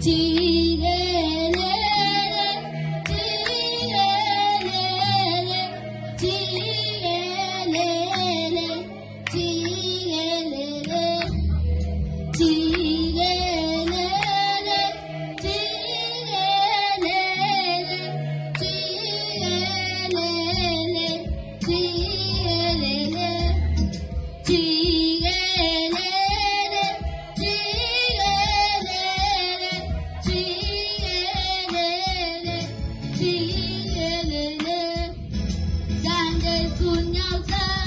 Tire, Andes punya kau